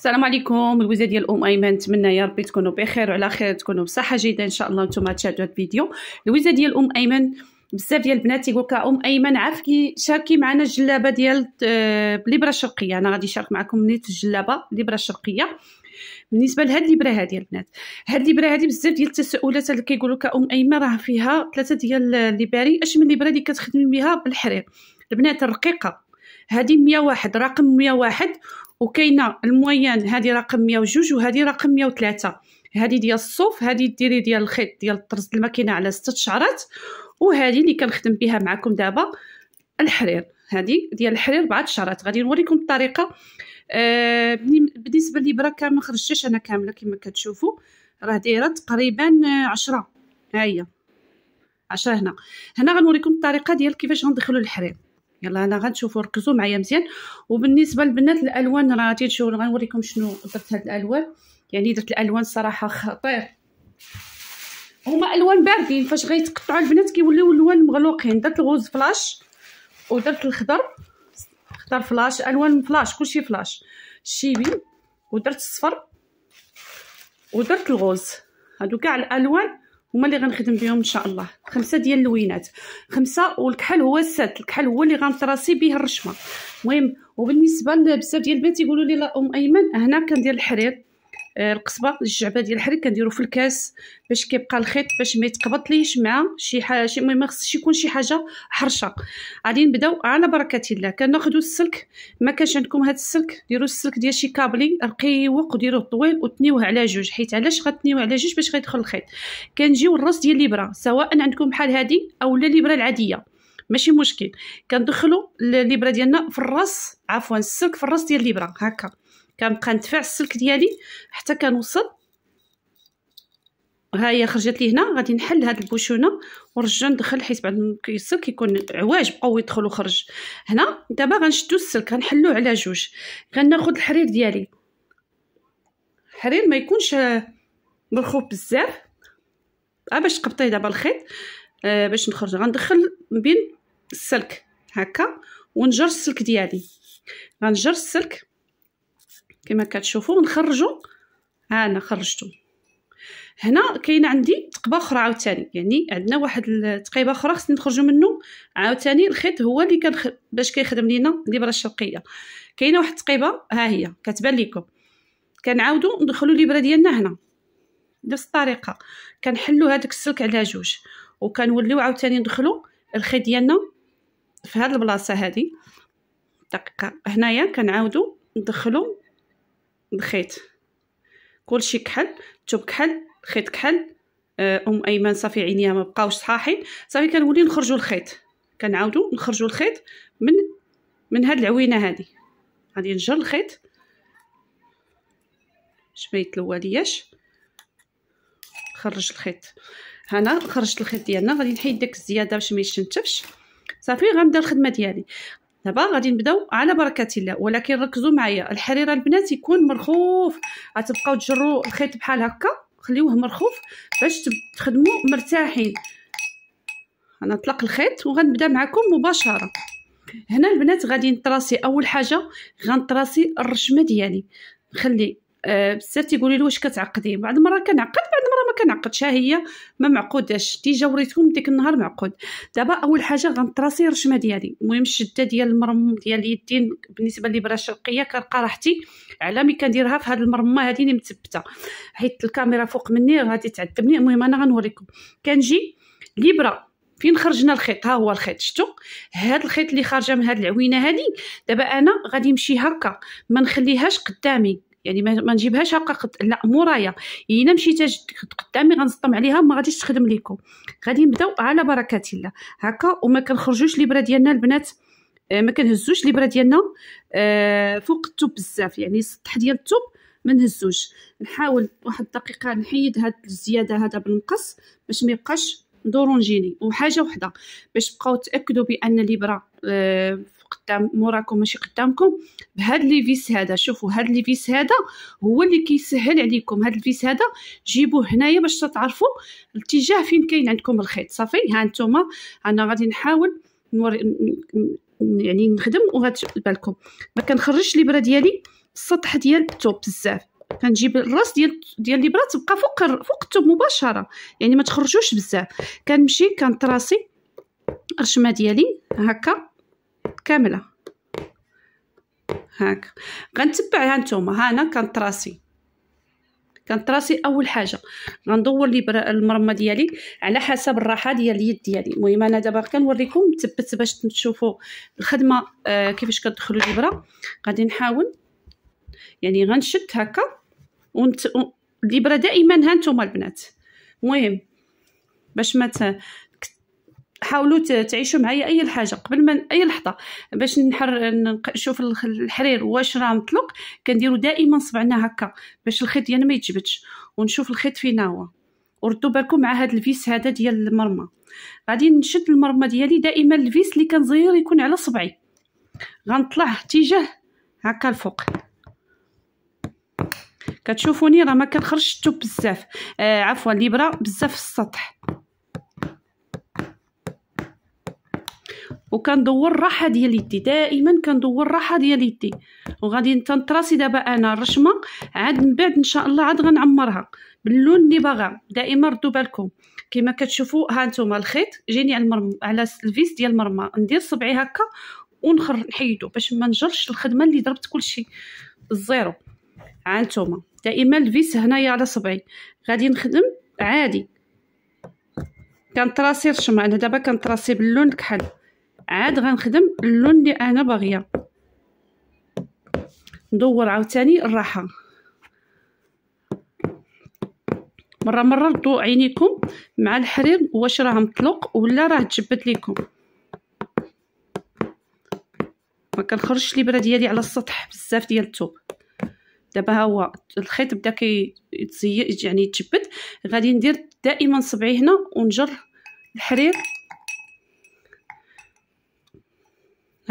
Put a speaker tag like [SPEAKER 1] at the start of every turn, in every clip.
[SPEAKER 1] السلام عليكم. الوزه ديال ام أيمن نتمنى يا ربي تكونوا بخير وعلى خير تكونوا بصحة جيدة. إن شاء الله نتوما تشاهدوا هذا الفيديو. الوزه ديال ام أيمن بزاف ديال البنات تيقول لك أم أيمن عافاكي شاركي معنا الجلابة ديال الابره الشرقية. أنا غادي نشارك معكم نيت الجلابة الابره الشرقية. بالنسبة لهاد الابره هذه البنات هاد الابره هذه بزاف ديال التساؤلات اللي كيقولوا لك أم أيمن راه فيها ثلاثة ديال les barres أش من الابره اللي كتخدمي بها بالحرير؟ البنات الرقيقة. هذه 101 رقم 101 وكاينة المويان هذه رقم 102 وهذه رقم 103 هذه ديال الصوف هذه ديري ديال الخيط ديال الطرز الماكينة على ستة شعرات وهذه اللي كنخدم بها معكم دابا الحرير. هذه ديال الحرير بعد شعرات. غادي نوريكم الطريقة. آه بالنسبة للإبرة كامل ما خرجتش أنا كاملة كما كتشوفوا. راه دايرة تقريبا عشرة. ها هي. عشرة هنا. هنا غنوريكم الطريقة ديال كيفاش غندخلوا الحرير. يلا أنا غنشوفوا ركزوا معايا مزيان. وبالنسبة للبنات الألوان راه غادي تشوفوا غنوريكم شنو درت هاد الألوان. يعني درت الألوان صراحة خطير. هما ألوان باردين فاش غيتقطعوا البنات كيوليو ألوان مغلوقين. درت ال rose flash ودرت الخضر. خضر فلاش ألوان فلاش كلشي فلاش. الشيبي ودرت الصفر ودرت الغوز. هادو كاع الألوان هما اللي غنخدم بهم إن شاء الله. خمسة ديال اللوينات. خمسة والكحل هو السات. الكحل هو اللي غنطراسي به الرشمة. المهم وبالنسبة لبزاف ديال البنات يقولوا لي لا أم أيمن هنا كندير الحرير. القصبه الجعبة ديال الحرير كنديرو في الكاس باش كيبقى الخيط باش ما يتقبطليش مع شي حاجة شي ما خصش يكون شي حاجة حرشة. غادي نبداو على بركة الله. كناخذوا السلك ما كانش عندكم هذا السلك؟ ديروا السلك ديال شي كابلي رقيق وديروه طويل وتنيوه على جوج. حيت علاش غتنيوه على جوج باش غيدخل الخيط؟ كنجيو الراس ديال الابره سواء عندكم بحال هذه أو لا الابره العادية. ماشي مشكل. كندخلوا الابره ديالنا في الراس عفوا السلك في الراس ديال الابره هكا. كنبقى ندفع السلك ديالي حتى كنوصل. ها هي خرجت لي هنا غادي نحل هاد البوشونة ونرجع ندخل حيت بعد السلك كيكون عواج بقاو يدخل وخرج هنا دابا غنشدو السلك غنحلوه على جوج. غناخد الحرير ديالي. الحرير ما يكونش مرخوف بزاف. ها باش تقبطيه دابا الخيط. آه باش نخرج غندخل بين السلك هكا ونجر السلك ديالي. غنجر السلك. كما كتشوفوا نخرجوا. ها أنا خرجته هنا كاينة عندي تقبة أخرى عاوتاني. يعني عندنا واحد التقيبه أخرى خصني نخرجوا منه عاوتاني الخيط هو اللي كان باش كيخدم لينا الابره الشرقية. كاينة واحد التقيبه ها هي كتبان لكم كنعاودوا ندخلوا الابره ديالنا هنا. بنفس الطريقة. كنحلوا هذاك السلك على جوج. وكنوليو عاوتاني ندخلوا الخيط ديالنا في هذه البلاصة هذه دقيقة. هنايا كنعاودوا ندخلوا الخيط كلشي كحل توب كحل خيط كحل آه، أم أيمن صافي عينيها ما بقاوش صحاحين صافي كنولي نخرجوا الخيط. كنعاودوا نخرجوا الخيط من من هاد العوينة هادي. غادي نجر الخيط. باش ما يتلوالياش خرج الخيط. هنا خرجت الخيط ديالنا غادي نحيد داك الزيادة باش ما يشنتفش صافي غنبدا الخدمة ديالي. دابا غادي نبداو على بركة الله. ولكن ركزوا معايا. الحريره البنات يكون مرخوف. غتبقاو تجروا الخيط بحال هكا. خليوه مرخوف باش تخدموا مرتاحين. أنا نطلق الخيط وغنبدا معكم مباشرة. هنا البنات غادي نطراسي أول حاجة غنطراسي الرشمة ديالي. نخلي بزاف تيقولوا لي واش كتعقدي؟ بعض المرات كنعقد بعض المرات ما كنعقدش. هي ما معقوداش. ديجا وريتكم ديك النهار معقود. دابا أول حاجة غنطراسي الرشمة ديالي. المهم الشدة ديال المرم ديال اليدين بالنسبة للابره الشرقية كنلقى راحتي على ملي كنديرها في هذه المرمة هذه اللي مثبته حيت الكاميرا فوق مني غادي تعذبني. المهم أنا غنوريكم. كنجي الابره فين خرجنا الخيط؟ ها هو الخيط. شفتوا هذا الخيط اللي خارجة من هذه العوينة هذه دابا أنا غادي نمشي هكا. ما نخليهاش قدامي. يعني ما نجيبهاش هكا قد... لا مورايا إلا مشيت قدامي غنسطم عليها ما غاديش تخدم ليكم. غادي نبداو على بركه الله. هكا وما كنخرجوش الابره ديالنا البنات آه، ما كنهزوش الابره ديالنا. آه، فوق التوب بزاف يعني السطح ديال التوب ما نهزوش. نحاول واحد الدقيقة نحيد هاد الزيادة هذا بالمقص باش ما يبقاش دورونجيني. وحاجة وحدة باش تبقاو تأكدوا بأن الابره آه، قدام موراكم ماشي قدامكم بهاد les vis هذا. شوفوا هاد les vis هذا هو اللي كيسهل عليكم. هاد ال vis هذا جيبوه هنايا باش تعرفوا الاتجاه فين كاين عندكم الخيط صافي؟ ها نتوما أنا غادي نحاول نور يعني نخدم وغتبالكم ما كنخرجش الابره ديالي السطح ديال الثوب بزاف. كنجيب الراس ديال ديال الابره تبقى فوق فوق الثوب مباشرة يعني ما تخرجوش بزاف. كنمشي كنطراسي الرشمة ديالي هكا. كاملة. هاك. غنتبع ها نتوما. ها أنا كنطراسي كنطراسي أول حاجة. غندور الابره المرمى ديالي على حسب الراحة ديال اليد ديالي. المهم أنا دابا كنوريكم مثبت باش تشوفوا الخدمة آه كيفاش كتدخلوا الابره غادي نحاول. يعني غنشد هكا. ونت... الابره دائما ها نتوما البنات. المهم باش ما حاولوا تعيشوا معايا اي حاجة قبل ما أي لحظة. باش نحر نشوف الحرير واش راه مطلق كنديروا دائما صبعنا هكا باش الخيط ديالنا ما يتجبدش. ونشوف الخيط فينا هو. وردوا بالكم مع هذا ال vis هذا ديال المرمى. غادي نشد المرمى ديالي دائما ال vis اللي كان صغير يكون على صبعي. غنطلع اتجاه هكا الفوق. كتشوفوني راه ما كنخرجش الثوب بزاف. آه عفوا الابره بزاف في السطح. وكندور الراحه ديال يدي دائما كندور الراحه ديال يدي. وغادي تنطراسي دابا أنا الرشمه عاد من بعد إن شاء الله عاد غنعمرها. باللون اللي باغا. دائما ردوا بالكم. كما كتشوفوا ها نتوما الخيط جيني على المرم على ال vis ديال المرمى. ندير صبعي هكا ونخر نحيدو باش ما نجرش الخدمة اللي ضربت كلشي. بال zéro ها نتوما. دائما ال vis هنايا على صبعي. غادي نخدم عادي. كنطراسي رشمة. أنا دابا كنطراسي باللون الكحل. عاد غنخدم اللون اللي أنا باغية. ندور عاوتاني الراحة. مرة مرة ردوا عينيكم مع الحرير واش راه مطلق ولا راه تجبد ليكم. ما كنخرجش الابره ديالي على السطح بزاف ديال الثوب دابا ها هو الخيط بدا كيتزيق يعني يتجبد غادي ندير دائما صبعي هنا ونجر الحرير.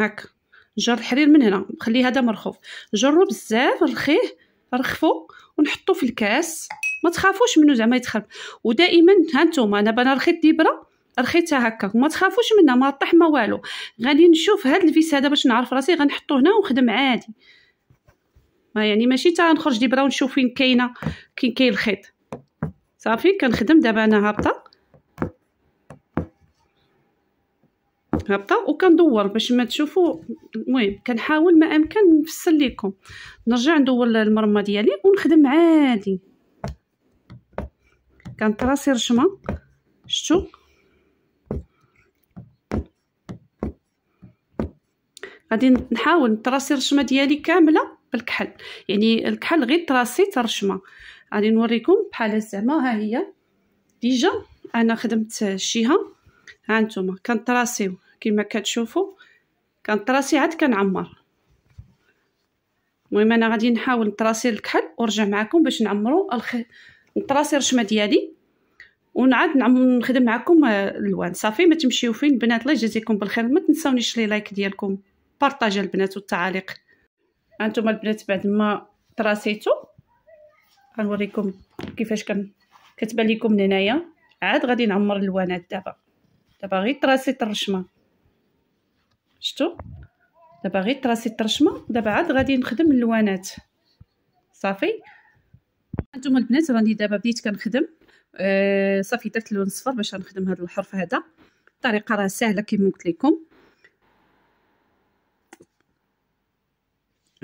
[SPEAKER 1] هاك. جر الحرير من هنا خليه هذا مرخوف. جرو بزاف رخيه رخفو ونحطو في الكاس. ما تخافوش منه زعما يتخرب. ودائما ها نتوما أنا بنا رخيت ديبره رخيتها هكا. ما تخافوش منها ما طيح ما والو. غادي نشوف هاد ال vis هذا باش نعرف راسي غنحطو هنا ونخدم عادي. ما يعني ماشي تا نخرج ديبره ونشوف فين كاينة كاين كاين الخيط. صافي كنخدم دابا أنا هابطة. هابطه وكندور باش ما تشوفوا المهم كنحاول ما أمكن نفسر لكم نرجع ندور المرمى ديالي ونخدم عادي. كنطراسي رشمة. شتو غادي نحاول نطراسي الرشمه ديالي كاملة بالكحل. يعني الكحل غير طراسيت الرشمه غادي نوريكم بحال زعما. ها هي. déjà أنا خدمت شيها. ها نتوما. كنطراسيو كما كتشوفوا كنطراسي عاد كنعمر. المهم أنا غادي نحاول نطراسي الكحل ونرجع معكم باش نعمروا الخ... نطراسي الرشمة ديالي. ونعاد نخدم معكم الالوان صافي ما تمشيو فين. البنات الله يجازيكم بالخير. ما تنساونيش les likes ديالكم. بارطاجي البنات والتعاليق. هانتوما البنات بعد ما طراسيتو غنوريكم كيفاش كان كتبان لكم هنايا. عاد غادي نعمر الالوانات دابا. دابا غير طراسيت الرشمة. شتو دابا غير طراسيت الرشمه دابا عاد غادي نخدم اللوانات. صافي؟ هانتوما البنات راني دابا بديت كنخدم. آه صافي درت اللون الصفر باش نخدم هذا الحرف هذا. الطريقة راه سهلة كما قلت لكم.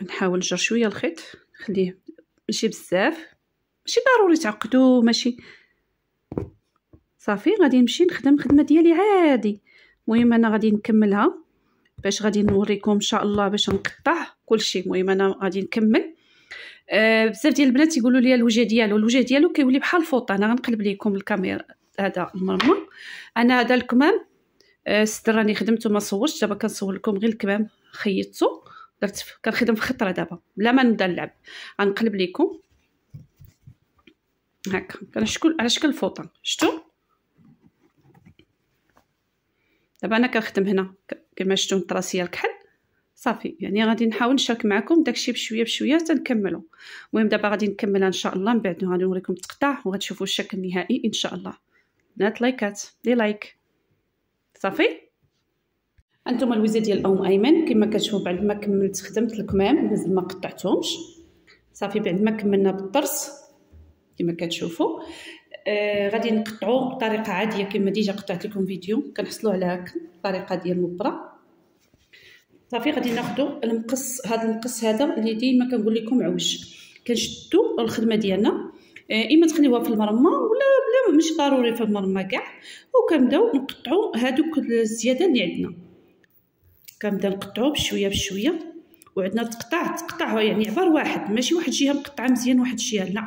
[SPEAKER 1] نحاول نجر شوية الخيط. نخليه ماشي بزاف. ماشي ضروري تعقدو ماشي. صافي غادي نمشي نخدم الخدمه ديالي عادي. المهم أنا غادي نكملها. باش غادي نوريكم إن شاء الله باش نقطع كلشي. المهم أنا غادي نكمل. آه بزاف ديال البنات يقولوا لي الوجه ديالو الوجه ديالو كيولي بحال الفوطه أنا غنقلب لكم الكاميرا هذا المرمى أنا هذا الكمام. آه ستر راني خدمته ما صورتش. دابا كنصور لكم غير الكمام خيطته. درت كنخدم في خطرة دابا بلا ما نبدا نلعب غنقلب لكم هكا. على شكل على شكل فوطة. شفتوا؟ دابا أنا كنخدم هنا كما شفتوا طراسيه الكحل. صافي يعني غادي نحاول نشارك معكم داكشي بشوية بشوية حتى نكملو المهم دابا غادي نكملها ان شاء الله من بعد غادي نوريكم التقطاع وغتشوفوا الشكل النهائي إن شاء الله. بنات لايكات les likes. صافي؟ أنتم الويزه ديال ام أيمن كما كتشوفوا بعد ما كملت خدمت الكمام مازال ما قطعتهمش. صافي بعد ما كملنا بالطرز كما كتشوفوا. آه غادي نقطعو بطريقه عادية كما déjà قطعت لكم فيديو. كنحصلوا على هاك الطريقة ديال المبره صافي غادي ناخذ المقص هذا المقص هذا اللي ديما كنقول لكم عوج كنشدو الخدمة ديالنا. آه إما تخليوها في المرمى ولا بلا مش ضروري في المرمى كاع. وكنبداو نقطعو هادوك الزيادة اللي عندنا. كنبدا نقطعو بشوية بشوية. وعندنا تقطع تقطع يعني عبار واحد ماشي واحد جهه مقطعة مزيان واحد الجهة لا.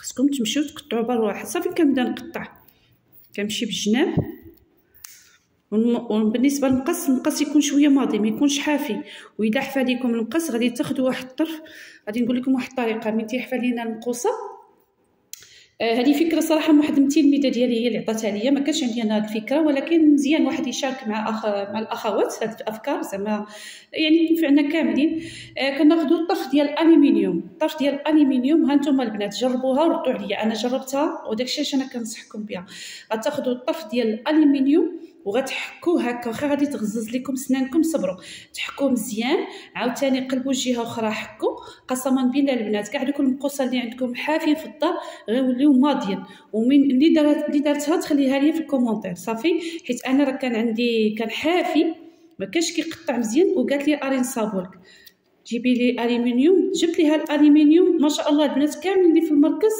[SPEAKER 1] خصكم تمشيو تقطعوا عبار واحد صافي كنبدا نقطع. كنمشي بالجناب. وبالنسبه للمقص المقص يكون شوية ماضي ما يكونش حافي. وإذا حفى لكم المقص غادي تاخذوا واحد الطرف غادي نقول لكم واحد الطريقة. من تيحفى لينا المقوسه آه، هذه فكرة صراحة واحد التلميذه ديالي هي اللي عطاتها ليا ما كانش عندي أنا الفكرة ولكن مزيان واحد يشارك مع أخ... مع الأخوات هذه الأفكار زعما يعني تنفعنا كاملين. آه كناخذوا الطرف ديال الالومنيوم الطرف ديال الالومنيوم ها أنتم البنات جربوها وردوا عليا. أنا جربتها وداكشي علاش أنا كنصحكم بها. غتاخذوا الطرف ديال الالومنيوم وغتحكوه هكا. واخا غادي تغزز لكم سنانكم صبروا. تحكوه مزيان. عاوتاني قلبوا جهه أخرى حكو. قسما بالله البنات كاع دوك المقوصه اللي عندكم حافين في الدار غيوليو ماضيين. ومن اللي دارت اللي دارتها تخليها لي في ال commentaire صافي. حيت أنا راه كان عندي كان حافي. ما كانش كيقطع مزيان وقالت لي اري نصابولك جيبي لي الومنيوم جبت ليها الالومنيوم ما شاء الله البنات كاملين اللي في المركز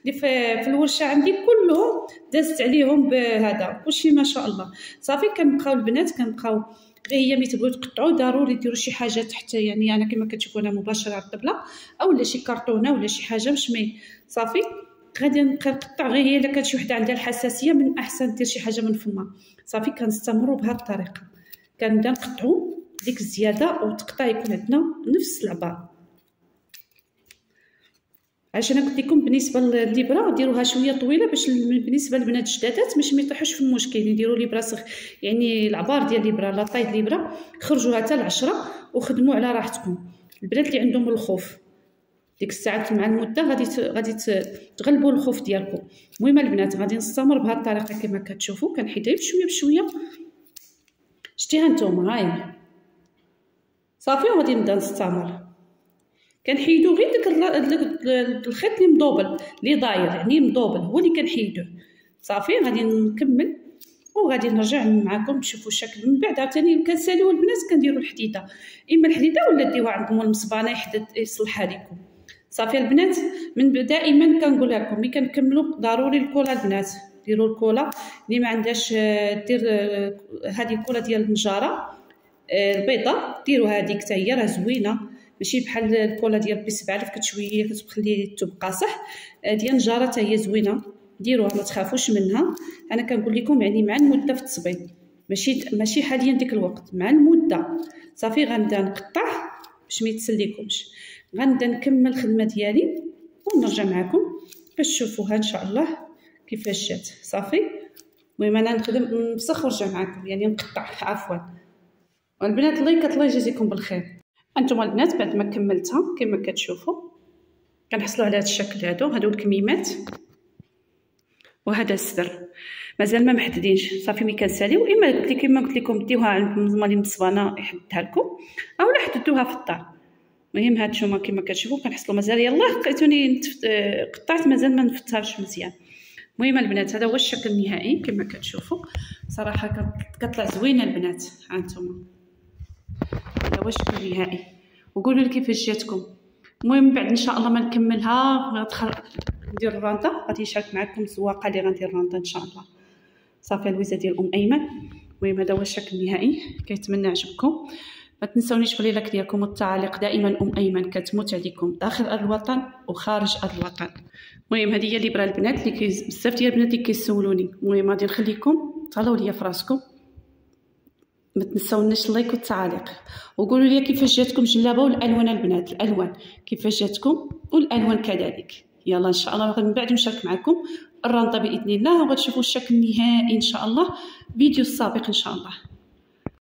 [SPEAKER 1] اللي في, في الورشة عندي كلهم دازت عليهم بهذا كلشي ما شاء الله. صافي كنبقاو البنات كنبقاو غير هي ملي تبغيو تقطعوا ضروري ديروا شي حاجة تحت يعني أنا كما كتشوفوا أنا مباشرة على الطبلة اولا شي كرتونة ولا شي حاجة باش مي صافي غادي نقطع غير هي إلا كانت شي وحدة عندها الحساسية من أحسن دير شي حاجة من فمها. صافي كنستمروا بهذه الطريقة. كنبدأ نقطعوا ديك الزيادة وتقطع يكون عندنا نفس العبار عشان قلت لكم بالنسبة للابره ديروها شوية طويلة باش بالنسبة للبنات الجدادات باش ما يطيحوش في المشكل. يديروا ليبره صغ يعني العبار ديال ليبره لا طاي ليبره خرجوها حتى العشرة وخدموا على راحتكم. البنات اللي عندهم الخوف ديك الساعات مع المدة غادي غادي تغلبوا الخوف ديالكم. المهم البنات غادي نستمر بهذه الطريقة كما كتشوفوا. كنحيدها بشويه بشوية. شتيها نتوما هاي. صافي وغادي نبدا نستمر كنحيدو غير داك الخيط اللي مضوبل اللي داير يعني مضوبل هو اللي كنحيدوه صافي غادي نكمل وغادي نرجع معكم تشوفوا الشكل من بعد. عاوتاني كنساليو البنات كنديروا الحديدة. إما الحديدة ولا ديوها عندكم المصبانة يحدد يصلحها لكم صافي البنات من دائما كنقولها لكم ملي كنكملوا ضروري الكولا البنات. ديروا الكولا اللي ما عندهاش دير هذه الكولا ديال النجاره البيضة. ديروا هذيك حتى هي راه زوينة. ماشي بحال الكولا ديال بي 7000 كتشويه كتخلي الثوب قاصح ديال النجارة حتى هي زوينة. ديروها ما تخافوش منها. أنا كنقول لكم يعني مع المدة في التصبيط ماشي ماشي حاليا ديك الوقت مع المدة. صافي غنبدا نقطع باش ما يتسليكمش. غنبدا نكمل الخدمة ديالي ونرجع معكم باش تشوفوها إن شاء الله كيفاش جات. صافي؟ المهم أنا نخدم نفسخ ونرجع معكم. يعني نقطع عفوا. والبنات الله الله يجازيكم بالخير. أنتم البنات بعد ما كملتها كما كتشوفوا كنحصلوا على هذا الشكل هادو. هادو الكميمات. وهذا السر. مازال ما محددينش. صافي ملي كنساليو. إما قلت كما قلت لكم ديوها عند مالي مصبانة يحددها لكم. اولا حددوها في الدار. المهم هاد شوما كما كتشوفوا كنحصلوا مازال. يلاه لقيتوني قطعت مازال ما نفتهاش مزيان. المهم البنات هذا هو الشكل النهائي كما كتشوفوا. صراحة كتطلع زوينة البنات هانتوما هذا هو الشكل النهائي وقولوا لي كيفاش جاتكم المهم بعد إن شاء الله ما نكملها غندخل ندير الرانطه غادي نشارك معكم الزواقه اللي غندير الرانطه إن شاء الله. صافي الويزه ديال أم أيمن. المهم هذا هو الشكل النهائي. كنتمنى عجبكم ما تنسونيش بال like ديالكم والتعاليق دائما أم أيمن كتموت عليكم داخل الوطن وخارج الوطن. المهم هذه هي الابره البنات اللي بزاف ديال البنات اللي كيسولوني. المهم غادي نخليكم تهلاو ليا فراسكم. ما تنساوناش ال like والتعاليق. وقولوا لي كيفاش جاتكم جلابه والألوان البنات الألوان. كيفاش جاتكم؟ والألوان كذلك. يلا إن شاء الله من بعد نشارك معكم الرنطة بإذن الله وغتشوفوا الشكل النهائي إن شاء الله فيديو السابق إن شاء الله.